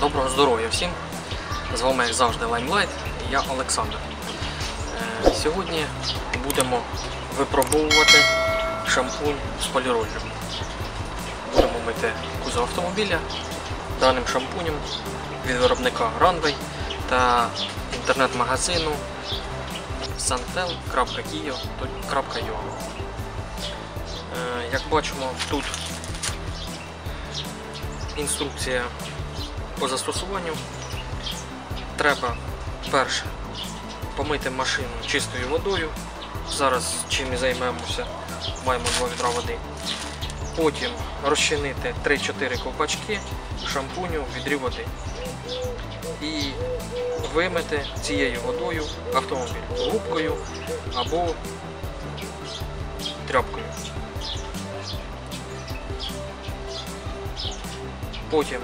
Доброго здоров'я всім! З вами, як завжди, Limelight і я Олександр. Е, Сьогодні будемо випробовувати шампунь з поліроллю. Будемо мити кузов автомобіля даним шампунем від виробника Runway та інтернет-магазину santel.kio.ua Е, Як бачимо, тут інструкція по застосуванню. Треба перше помити машину чистою водою. Зараз чим і займемося, маємо два відра води. Потім розчинити 3-4 ковпачки шампуню в відрі води. І вимити цією водою автомобіль губкою або тряпкою. Потім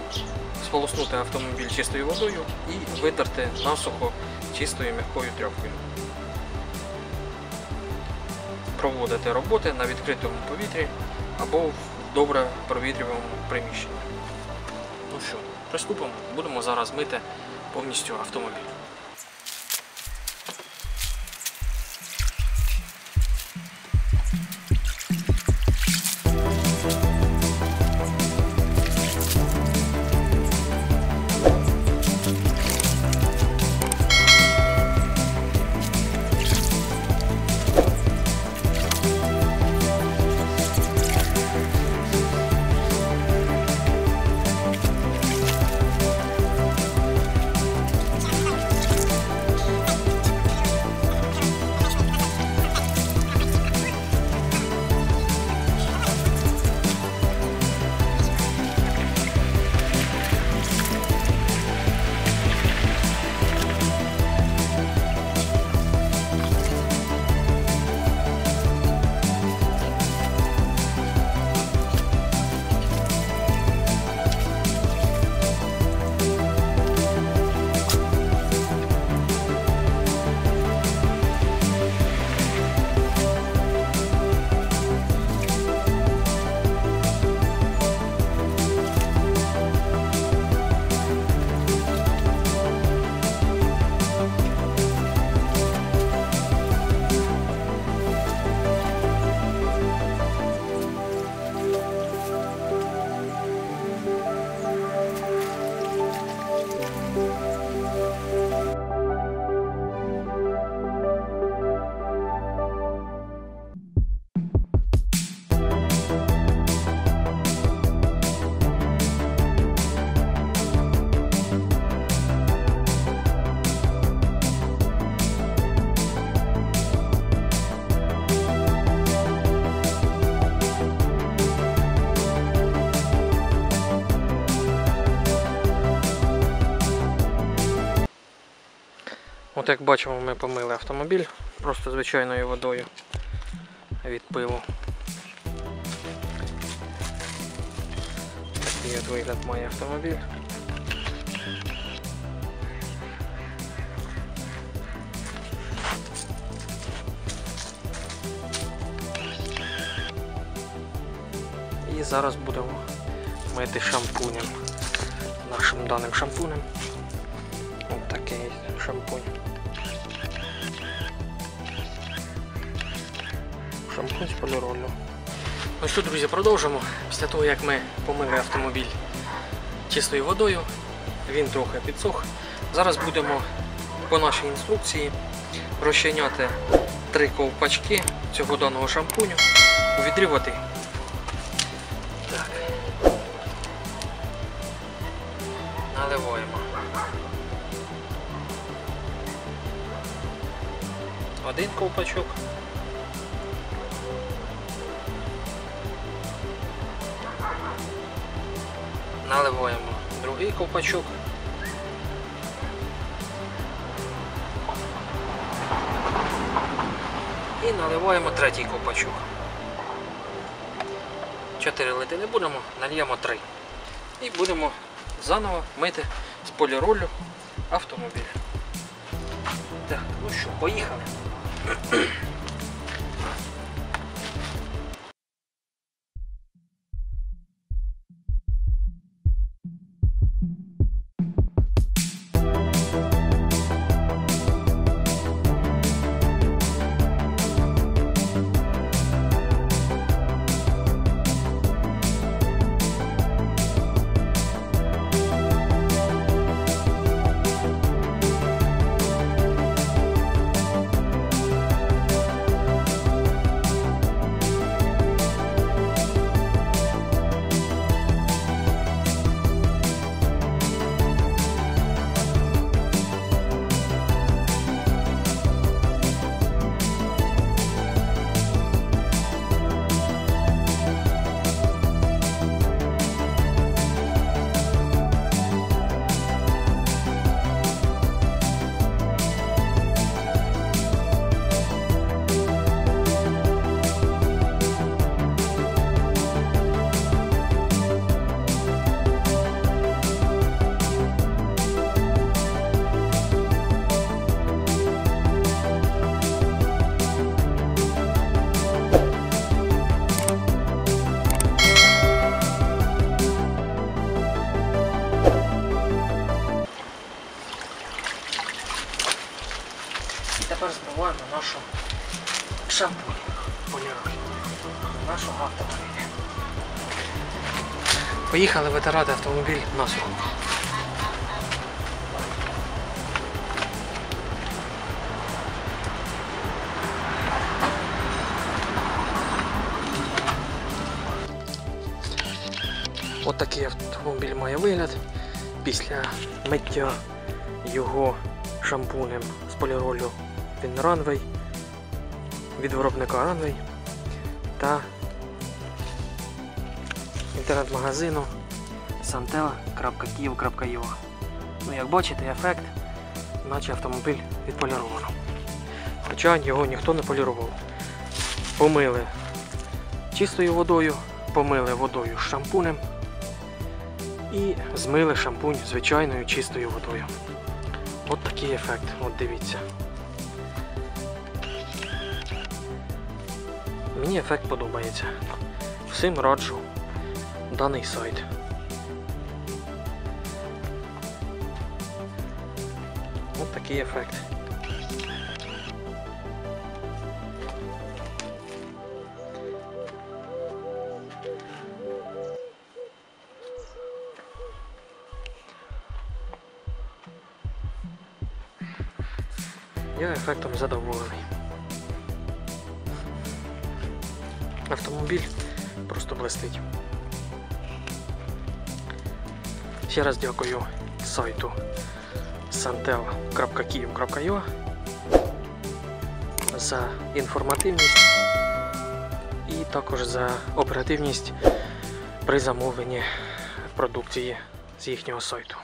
сполоснути автомобіль чистою водою і витерти насухо чистою м'якою тряпкою. Проводити роботи на відкритому повітрі або в добре провітрюваному приміщенні. Ну що, приступимо, будемо зараз мити повністю автомобіль. От як бачимо, ми помили автомобіль просто звичайною водою від пилу. Такий от вигляд має автомобіль. І зараз будемо мити шампунем. Нашим даним шампунем. Ось такий шампунь. Шампунь з поліроллю. Ну що, друзі, продовжимо. Після того, як ми помили автомобіль чистою водою, він трохи підсох. Зараз будемо по нашій інструкції розчиняти три ковпачки цього даного шампуню у Один ковпачок. Наливаємо другий ковпачок. І наливаємо третій ковпачок. Чотири лити не будемо, нальємо три. І будемо заново мити з поліролю автомобіль. Так, ну що, поїхали. Ahem. собою на нашу шампунь поліру, на нашу автомобіль. Поїхали витирати автомобіль носом. ось такий автомобіль має вигляд. Після миття його шампунем з поліролю він ранвей від виробника ранвей та інтернет-магазину santela.kiev.ua Ну, як бачите, ефект, наче автомобіль відполіровано. Хоча його ніхто не полірував. Помили чистою водою, помили водою з шампунем і змили шампунь звичайною чистою водою. От такий ефект, от дивіться. Мені ефект подобається. Всім раджу даний сайт. От такий ефект. Я ефектом задоволений. Автомобіль просто блистить. Ще раз дякую сайту santel.kiev.ua за інформативність і також за оперативність при замовленні продукції з їхнього сайту.